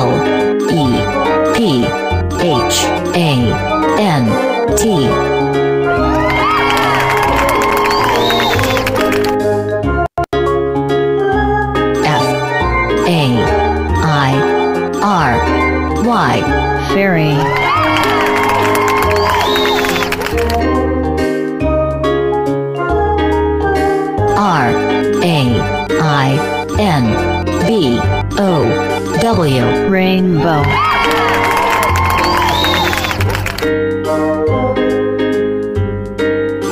L E P H A N T F A I R Y fairy, R A I N W. Rainbow,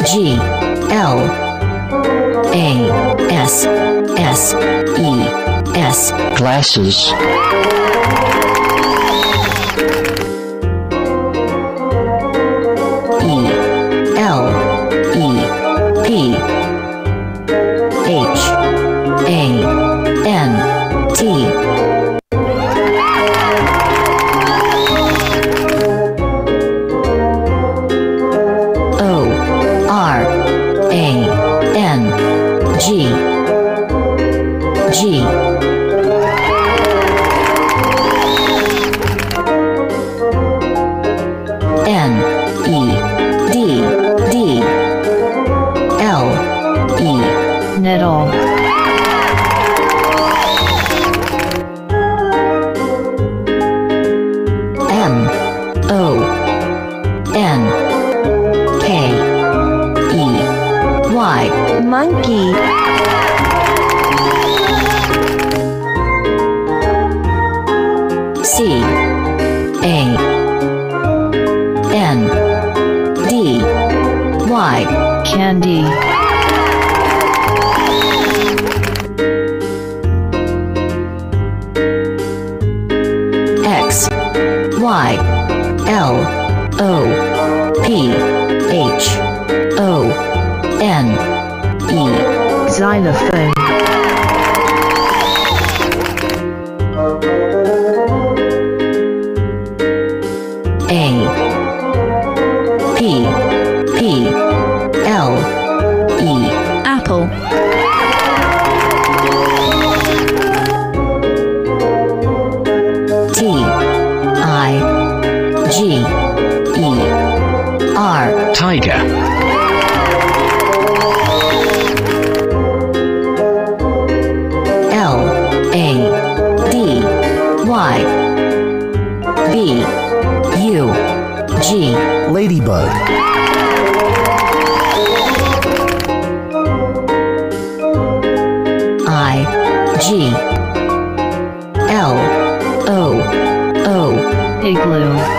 G. L. A. S. S. E. S. Glasses, G. N E D D L E. Needle, M O N K E Y. Monkey, candy, X Y L O P H O N E. Xylophone, T I G E R. Tiger, L A D Y B U G. Ladybug. G. L. O. O. Igloo,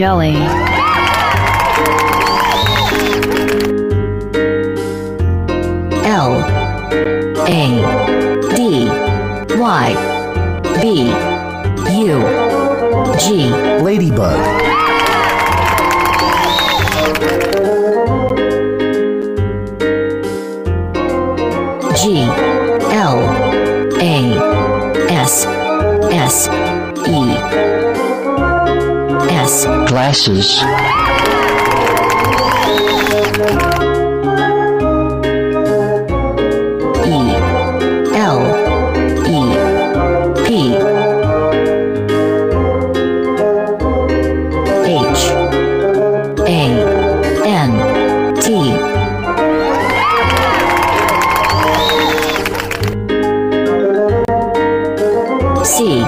jelly, L A D Y B U G Ladybug. G L A S S glasses, L P H A N T. C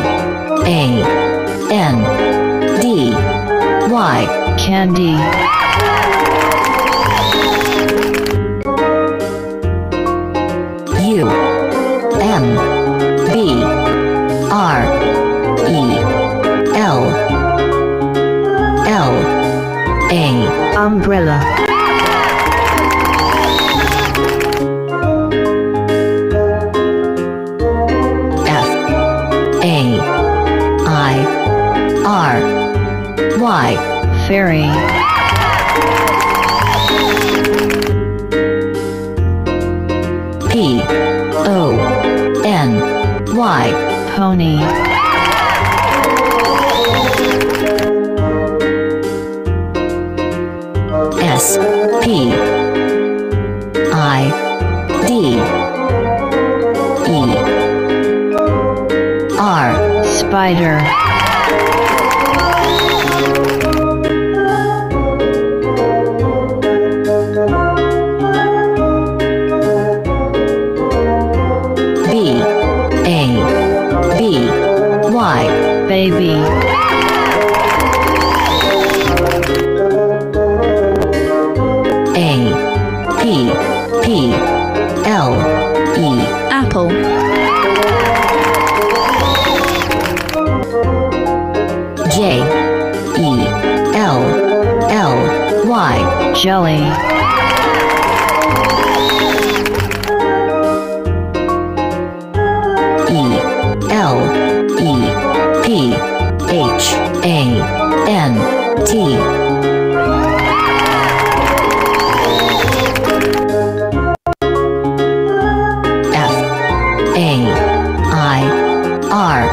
A N Candy, U M B R E L L A umbrella, Fairy. Baby. A P P L E Apple. J E L L Y Jelly. R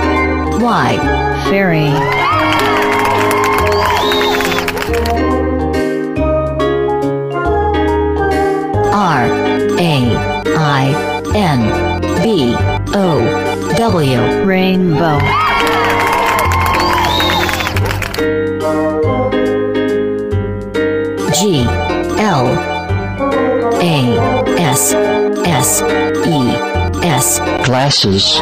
Y Fairy. R A I N B O W Rainbow. G L A S S E S glasses,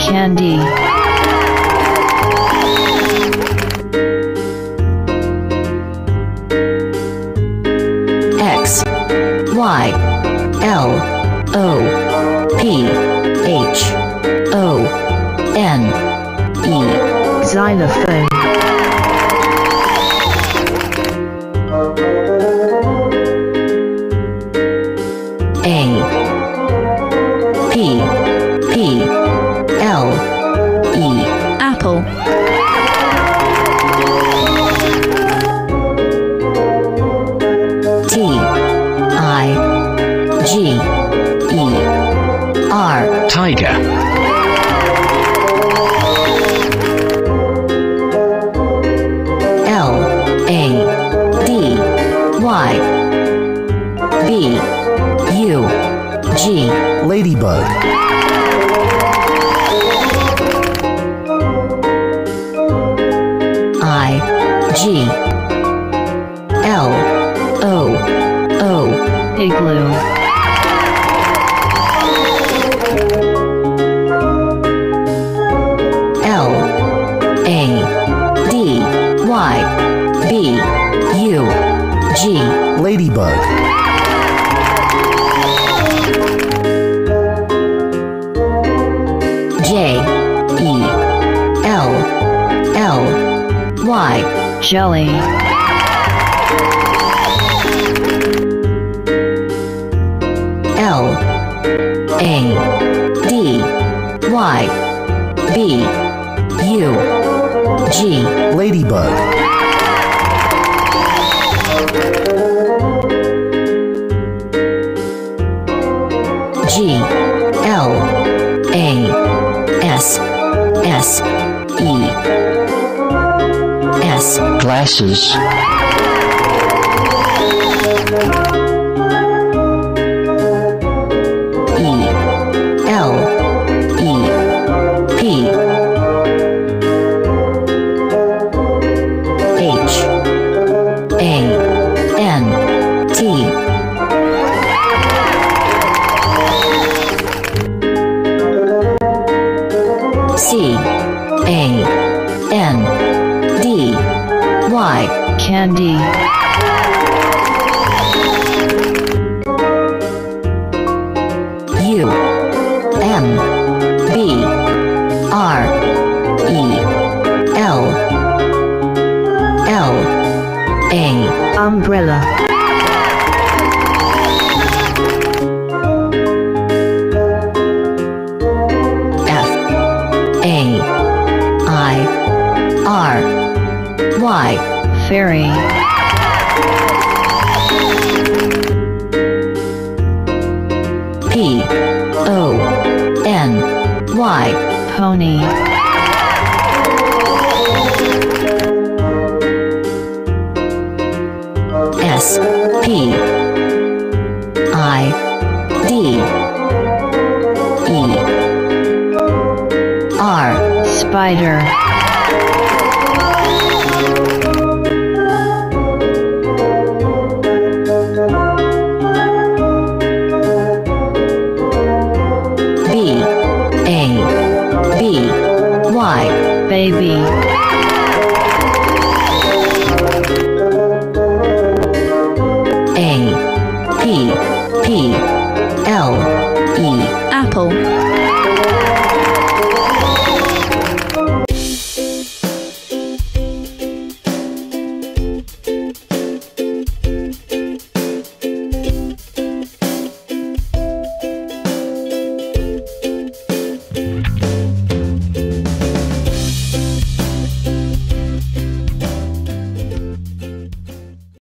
Candy. X Y L O P H O N E Xylophone. Jelly. L. A. D. Y. B. U. G. Ladybug. G L A S S E Axis. E L E P H A N T Candy. U M B R E L L A Umbrella. Y Fairy. P O N Y Pony. S P I D E R Spider. Oh.